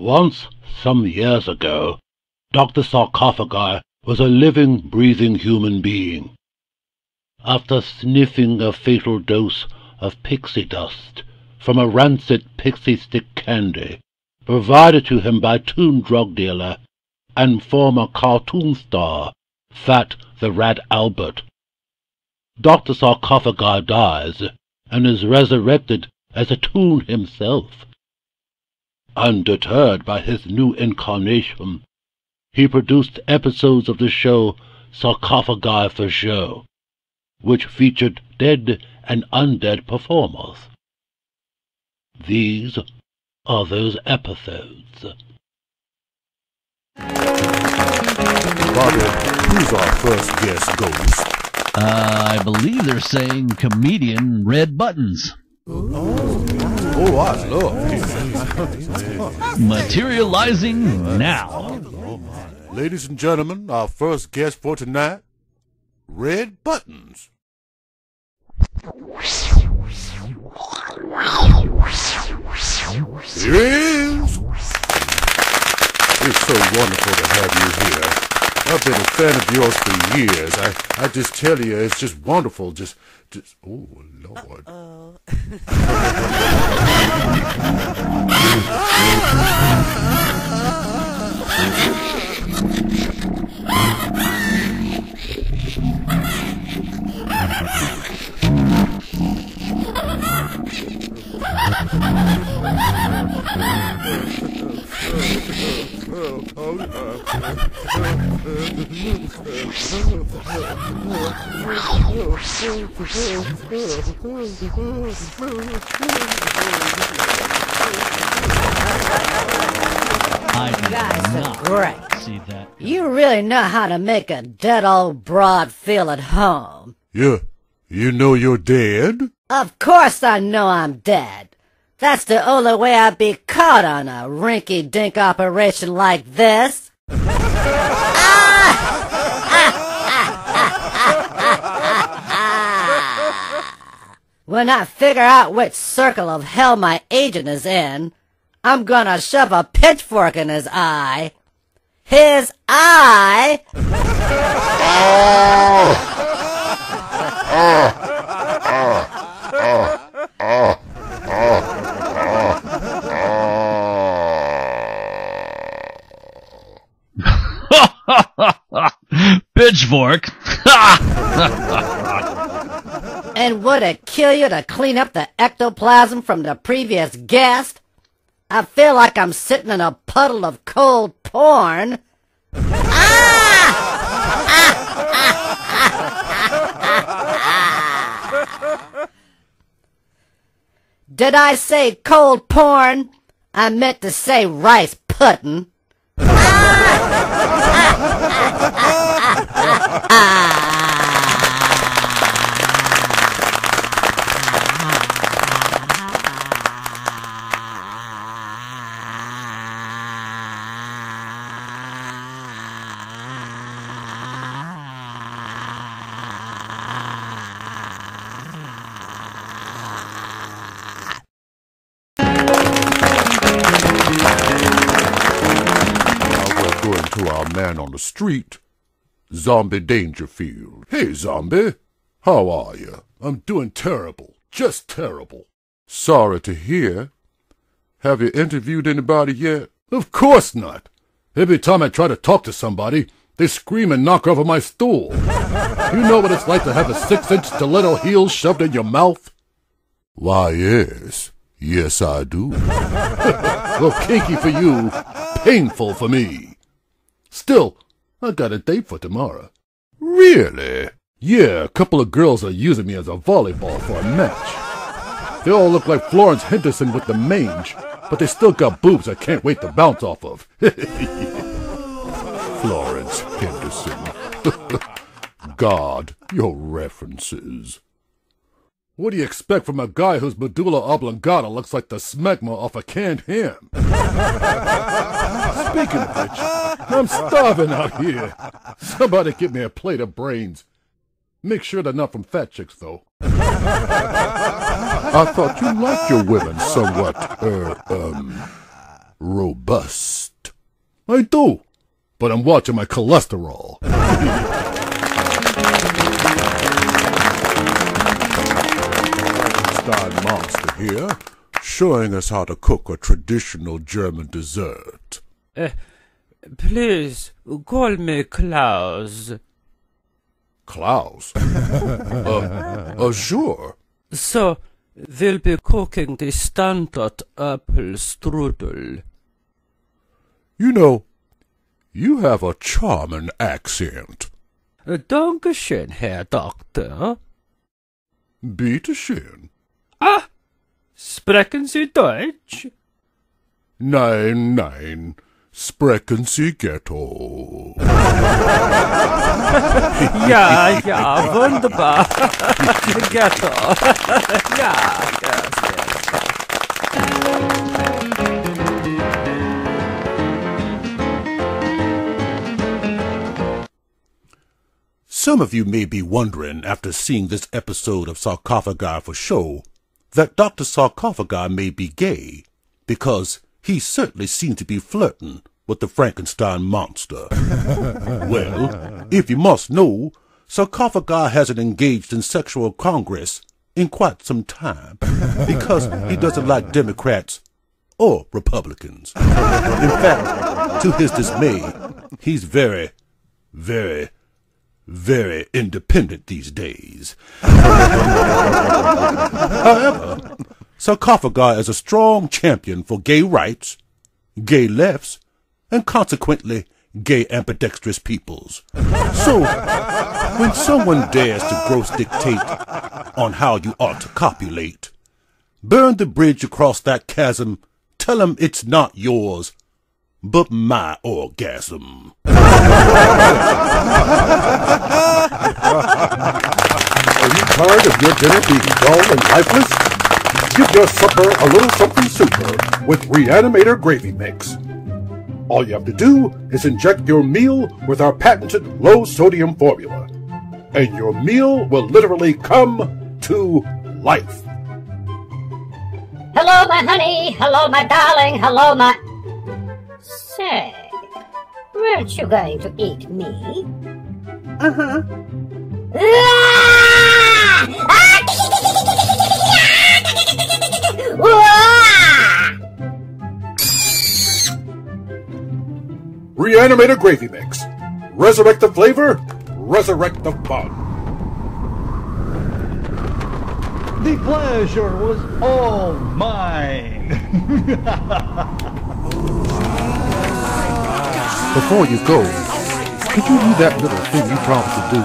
Once, some years ago, Dr. Sarcofiguy was a living, breathing human being. After sniffing a fatal dose of pixie dust from a rancid pixie stick candy provided to him by Toon drug dealer and former cartoon star Fat the Rat Albert, Dr. Sarcofiguy dies and is resurrected as a Toon himself. Undeterred by his new incarnation, he produced episodes of the show Sarcofiguy for Show, which featured dead and undead performers. These are those episodes. Bobby, who's our first guest ghost? Uh, I believe they're saying comedian Red Buttons. Oh, I love. Materializing now. Ladies and gentlemen, our first guest for tonight, Red Buttons. Here he is. It's so wonderful to have you here. I've been a fan of yours for years. I, I just tell you, it's just wonderful. Just, just, oh, Lord. I did guys not great. see that. You really know how to make a dead old broad feel at home. Yeah, you know you're dead? Of course I know I'm dead. That's the only way I'd be caught on a rinky-dink operation like this. when I figure out which circle of hell my agent is in, I'm gonna shove a pitchfork in his eye. His eye? Oh. Oh. Pitchfork. And would it kill you to clean up the ectoplasm from the previous guest? I feel like I'm sitting in a puddle of cold porn. Ah! Did I say cold porn? I meant to say rice pudding. Now we're going to our man on the street, Zombie Dangerfield. Hey, Zombie. How are you? I'm doing terrible. Just terrible. Sorry to hear. Have you interviewed anybody yet? Of course not. Every time I try to talk to somebody, they scream and knock over my stool. you know what it's like to have a six-inch stiletto heel shoved in your mouth? Why, yes. Yes, I do. well, kinky for you, painful for me. Still, I got a date for tomorrow. Really? Yeah, a couple of girls are using me as a volleyball for a match. They all look like Florence Henderson with the mange, but they still got boobs I can't wait to bounce off of. Florence Henderson. God, your references. What do you expect from a guy whose medulla oblongata looks like the smegma off a canned ham? Speaking of which, I'm starving out here. Somebody get me a plate of brains. Make sure they're not from fat chicks, though. I thought you liked your women somewhat, er, um, robust. I do, but I'm watching my cholesterol. Frankenstein monster here, showing us how to cook a traditional German dessert. Please call me Klaus. Klaus? uh, uh, sure. So, we'll be cooking the standard apple strudel. You know, you have a charming accent. Dankeschön, Herr Doktor. Bitteschön. Sprechen Sie Deutsch? Nein, nein. Sprechen Sie Ghetto. Ja, ja, wunderbar. Ghetto. ja, yes, yes. Some of you may be wondering after seeing this episode of Sarcofiguy for Show that Dr. Sarcofiguy may be gay because he certainly seemed to be flirting with the Frankenstein monster. well, if you must know, Sarcofiguy hasn't engaged in sexual congress in quite some time because he doesn't like Democrats or Republicans. In fact, to his dismay, he's very, very, very independent these days. However, Sarcofiguy is a strong champion for gay rights, gay lefts, and consequently gay ambidextrous peoples. So, when someone dares to gross dictate on how you ought to copulate, burn the bridge across that chasm, tell 'em it's not yours, but my orgasm. Are you tired of your dinner being dull and lifeless? Give your supper a little something super with Reanimator Gravy Mix. All you have to do is inject your meal with our patented low sodium formula, and your meal will literally come to life. Hello, my honey. Hello, my darling. Hello, my. Say, weren't you going to eat me? Uh huh. Reanimator Gravy Mix. Resurrect the flavor, resurrect the fun. The pleasure was all mine. Before you go, could you do that little thing you promised to do?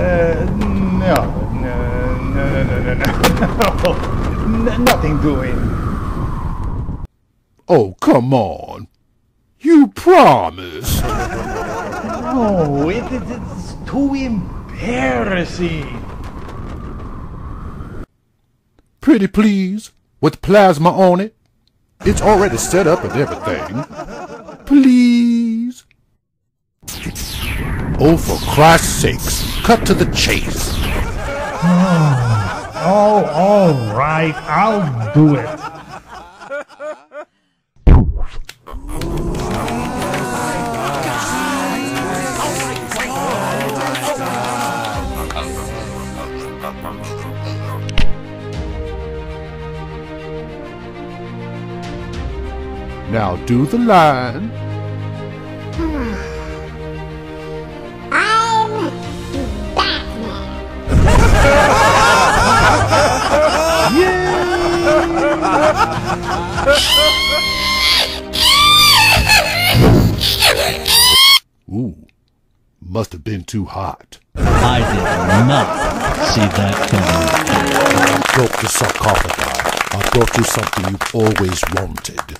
Uh, no, no, no, no, no, no, no. Nothing doing. Oh, come on. You promised. No, it, it, it's too embarrassing. Pretty please, with plasma on it. It's already set up and everything. Please. Oh, for Christ's sakes, cut to the chase. Oh, all right, I'll do it. Now do the line. Ooh, must have been too hot. I did not see that coming. Dr. Sarcofiguy, I brought you something you've always wanted.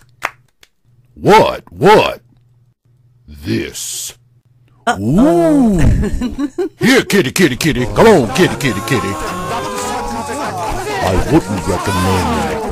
What? What? This. Ooh. Here, kitty, kitty, kitty. Come on, kitty, kitty, kitty. I wouldn't recommend.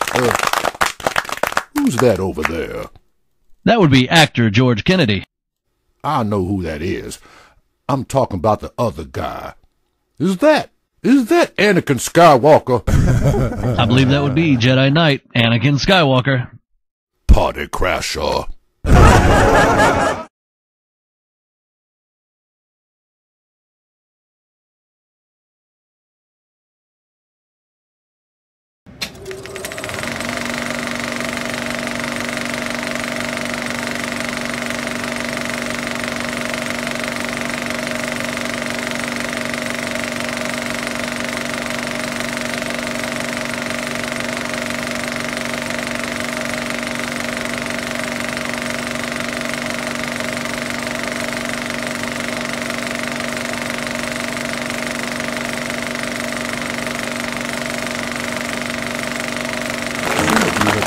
uh, who's that over there? That would be actor George Kennedy. I know who that is. I'm talking about the other guy. Is that, is that Anakin Skywalker? I believe that would be Jedi Knight Anakin Skywalker. Party crasher.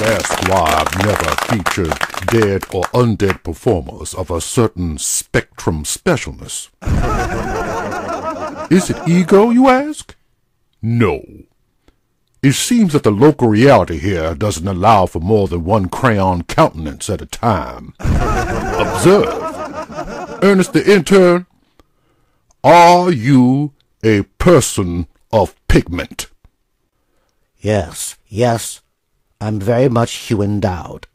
You have asked why I've never featured dead or undead performers of a certain spectrum specialness. Is it ego, you ask? No. It seems that the local reality here doesn't allow for more than one crayon countenance at a time. Observe. Ernest the intern, are you a person of pigment? Yes, yes. I'm very much hue endowed.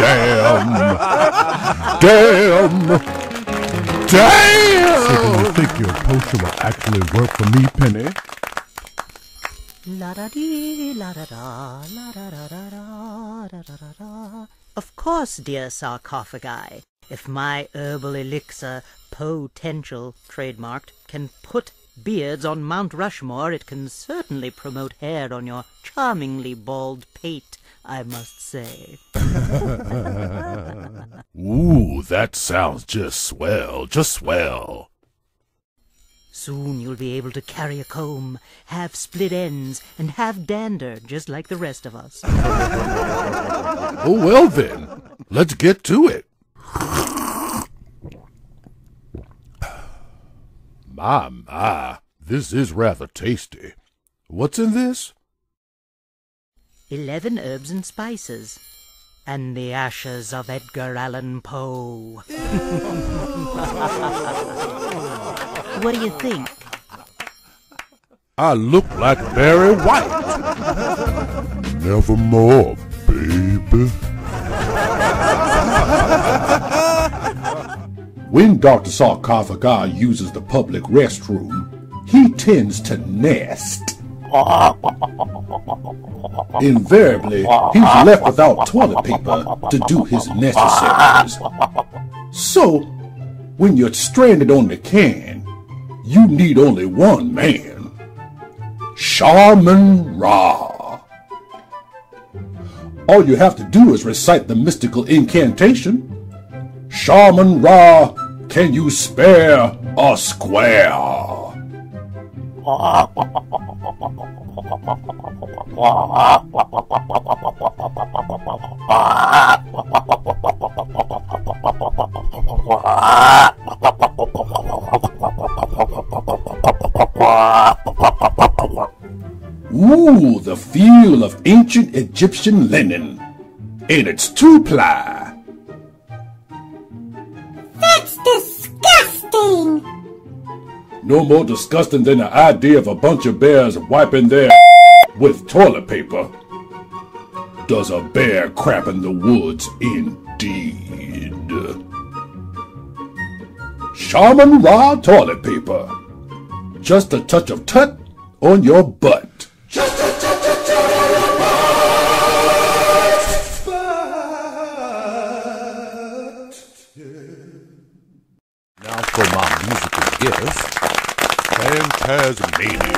Damn! Damn! Damn! So do you think your potion will actually work for me, Penny? La da dee, la da da, la da da da da, da da da da. Of course, dear Sarcofiguy, if my herbal elixir, potential trademarked, can put beards on Mount Rushmore, it can certainly promote hair on your charmingly bald pate, I must say. Ooh, that sounds just swell, just swell. Soon you'll be able to carry a comb, have split ends, and have dander, just like the rest of us. Oh, well then, let's get to it. My, my, this is rather tasty. What's in this? Eleven herbs and spices. And the ashes of Edgar Allan Poe. what do you think? I look like Barry White. Nevermore, baby. When Dr. Sarcofiguy uses the public restroom, he tends to nest. Invariably, he's left without toilet paper to do his necessaries. So, when you're stranded on the can, you need only one man. Shaman Ra. All you have to do is recite the mystical incantation. Shaman Ra, can you spare a square? Ooh, the feel of ancient Egyptian linen. And it's two ply. No more disgusting than the idea of a bunch of bears wiping their with toilet paper. Does a bear crap in the woods indeed? Shaman Ra toilet paper. Just a touch of tut on your butt. Phantasmania.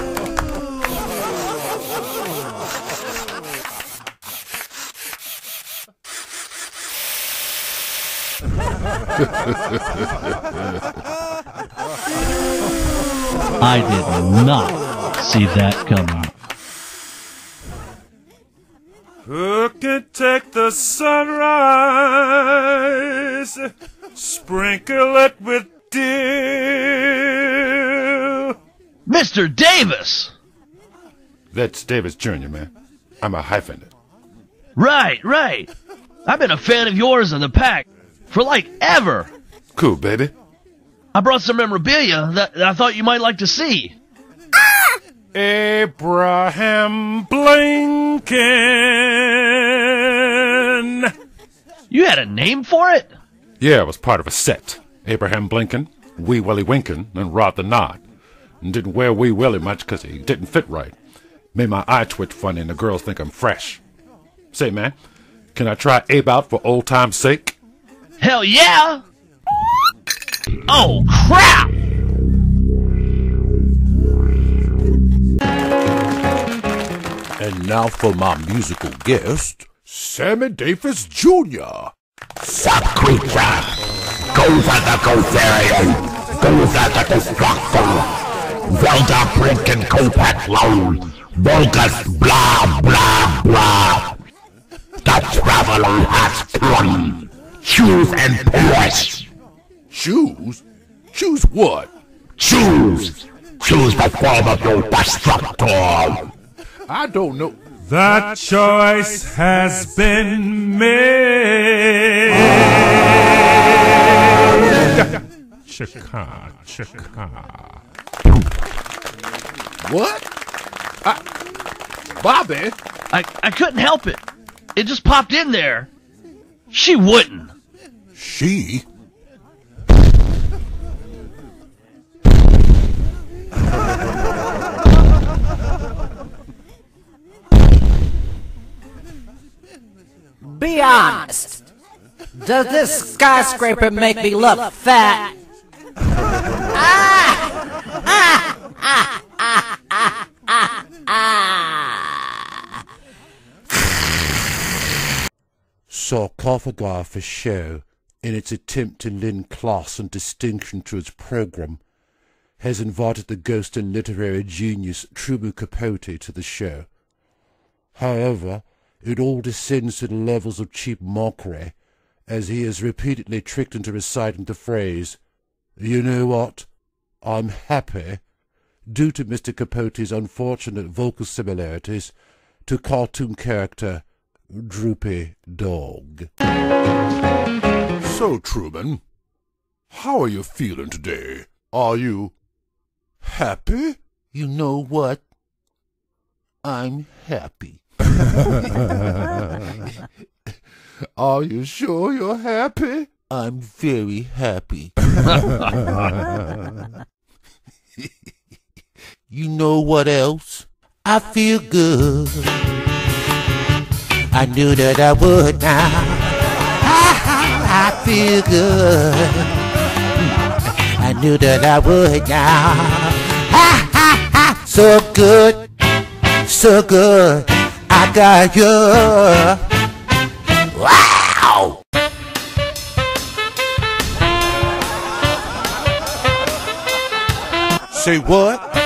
I did not see that coming. Who can take the sunrise, sprinkle it with dew? Mr. Davis! That's Davis Jr., man. I'm a hyphenate. Right, right. I've been a fan of yours in the pack for like ever. Cool, baby. I brought some memorabilia that, that I thought you might like to see. Abraham Blinken. You had a name for it? Yeah, it was part of a set. Abraham Blinken, Wee Willie Winkin, and Rod the Nod. And didn't wear Wee Willie much 'cause he didn't fit right. Made my eye twitch funny and the girls think I'm fresh. Say, man, can I try Abe out for old time's sake? Hell yeah! Oh, crap! And now for my musical guest, Sammy Davis Jr. Sub creature, go for the Gozerian, go for the destruction. Zelda Brinken Kopak Low, Volguus blah blah blah. The traveler has come. Choose and perish. Choose? Choose what? Choose. Choose the form of your destructor. I don't know. That choice has been made. Chaka, chaka. What? I, Bobby? I, I couldn't help it. It just popped in there. She wouldn't. She? Be honest. Does this skyscraper make me look fat? Sarcofiguy for show, in its attempt to lend class and distinction to its program, has invited the ghost and literary genius Truman Capote to the show. However, it all descends to the levels of cheap mockery, as he is repeatedly tricked into reciting the phrase, You know what? I'm happy, due to Mr. Capote's unfortunate vocal similarities to cartoon character Droopy Dog. So, Truman, how are you feeling today? Are you happy? You know what? I'm happy. Are you sure you're happy? I'm very happy. you know what else? I feel good. I knew that I would now. I feel good. I knew that I would now. So good, so good. I got you. Wow! Say what?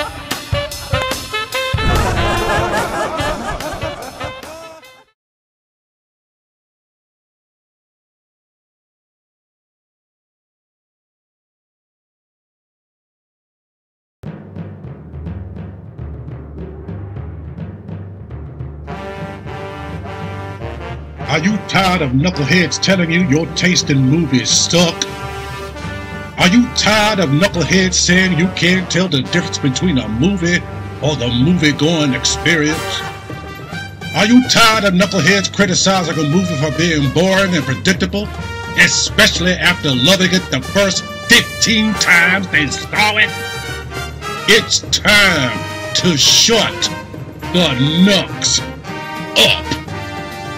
Are you tired of knuckleheads telling you your taste in movies suck? Are you tired of knuckleheads saying you can't tell the difference between a movie or the movie going experience? Are you tired of knuckleheads criticizing a movie for being boring and predictable, especially after loving it the first 15 times they saw it? It's time to shut the knucks up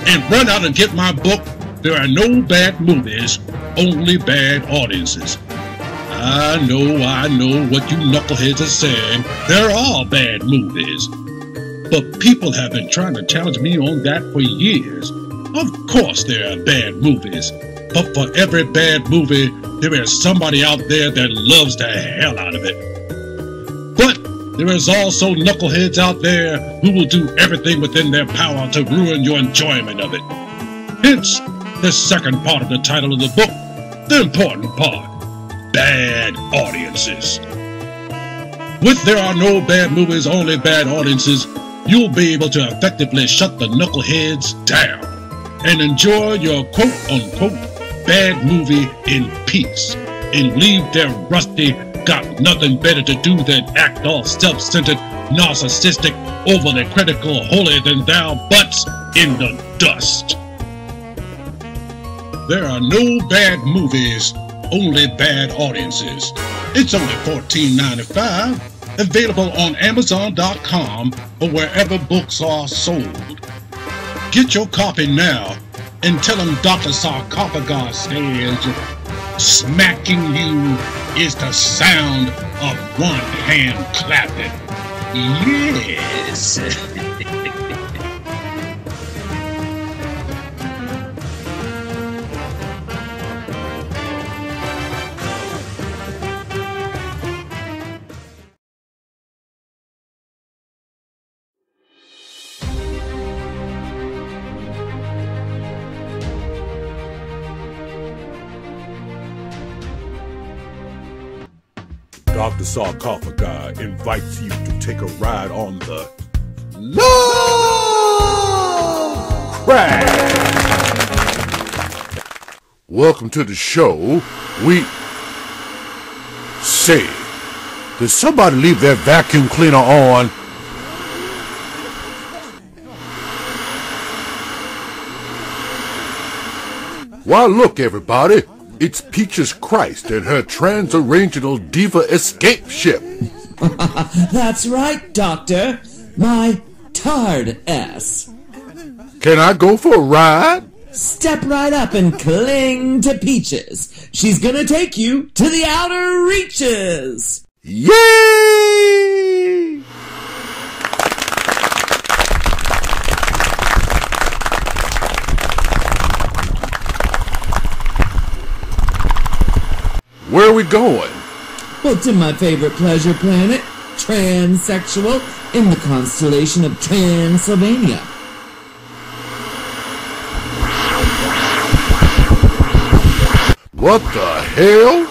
and run out and get my book. There are no bad movies, only bad audiences. I know, I know what you knuckleheads are saying. They're all bad movies. But people have been trying to challenge me on that for years. Of course there are bad movies. But for every bad movie, there is somebody out there that loves the hell out of it. There is also knuckleheads out there who will do everything within their power to ruin your enjoyment of it. Hence, the second part of the title of the book, the important part Bad Audiences. With There Are No Bad Movies, Only Bad Audiences, you'll be able to effectively shut the knuckleheads down and enjoy your quote unquote bad movie in peace and leave their rusty, got nothing better to do than act all self centered, narcissistic, overly critical, holier than thou butts in the dust. There are no bad movies, only bad audiences. It's only $14.95, available on Amazon.com or wherever books are sold. Get your copy now and tell them Dr. Sarcophagus says smacking you is the sound of one hand clapping. Yes. Dr. Sarcofiguy invites you to take a ride on the Love Crash. Welcome to the show. We say, did somebody leave their vacuum cleaner on? Why, look, everybody. It's Peaches Christ and her transoriginal diva escape ship. That's right, Doctor. My Tard ass. Can I go for a ride? Step right up and cling to Peaches. She's gonna take you to the outer reaches. Yay! Where are we going? Well, to my favorite pleasure planet, transsexual, in the constellation of Transylvania. What the hell?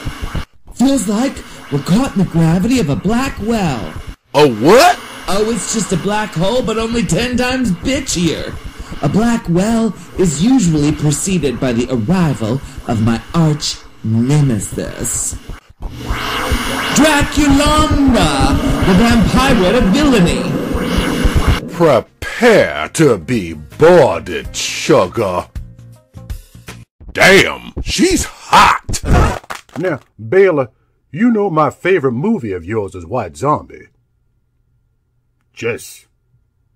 Feels like we're caught in the gravity of a black well. A what? Oh, it's just a black hole, but only ten times bitchier. A black well is usually preceded by the arrival of my arch nemesis. Draculanda, the vampire of villainy. Prepare to be boarded, sugar. Damn, she's hot. Now, Bela, you know my favorite movie of yours is White Zombie. Yes,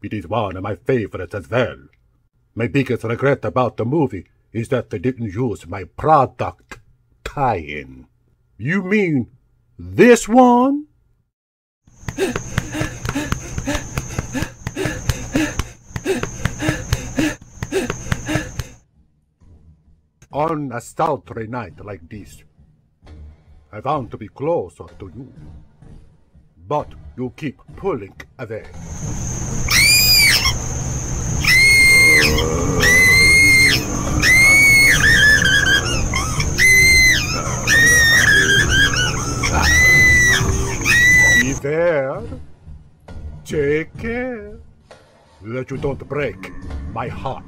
it is one of my favorites as well. My biggest regret about the movie is that they didn't use my product tie-in. You mean this one? On a sultry night like this, I want to be closer to you. But you keep pulling away. There. Take care. That you don't break my heart.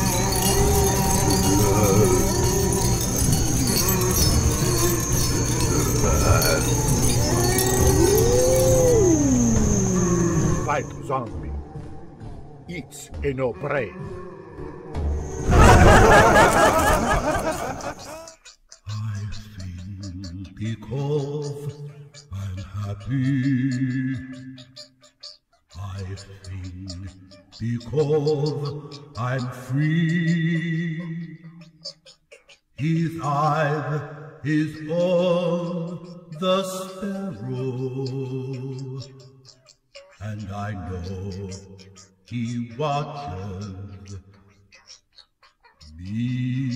white zombie eats a no prey. I think because I'm happy. I think because I'm free. His eyes is on the sparrow and I know he watches me.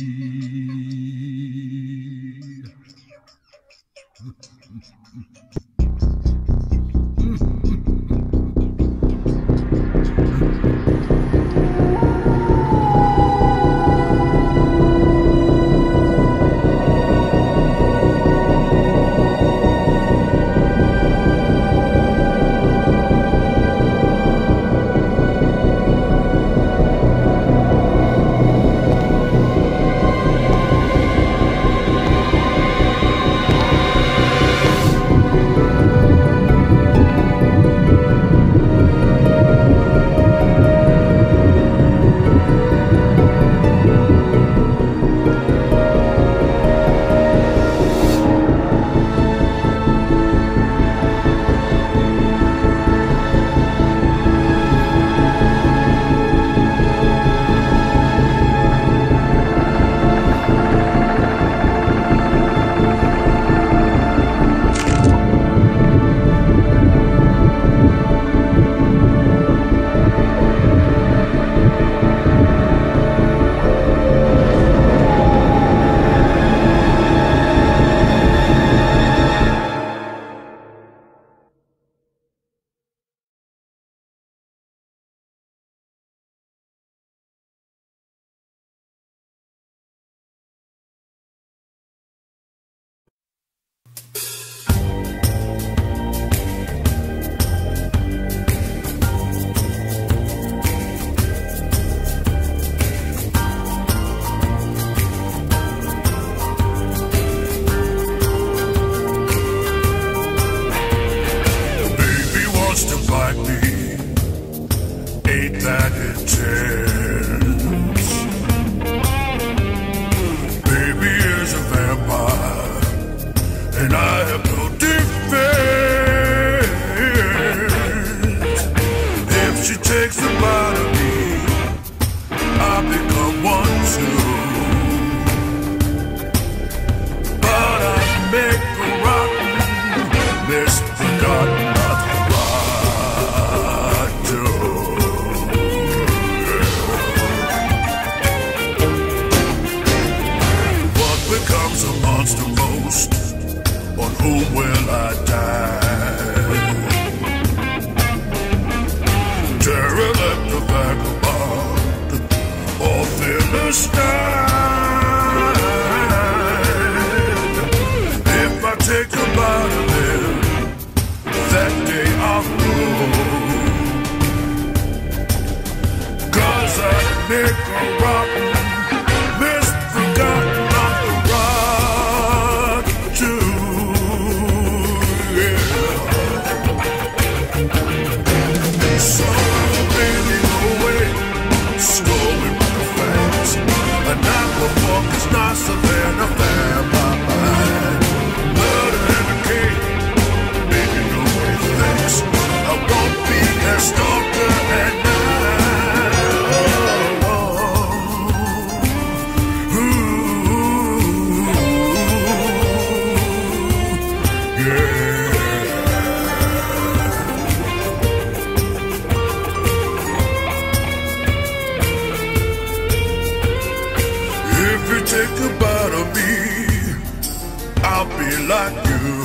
that it takes. Baby is a vampire, and I have no defense. If she takes the bottom. Jamaican rock. I'll be like you.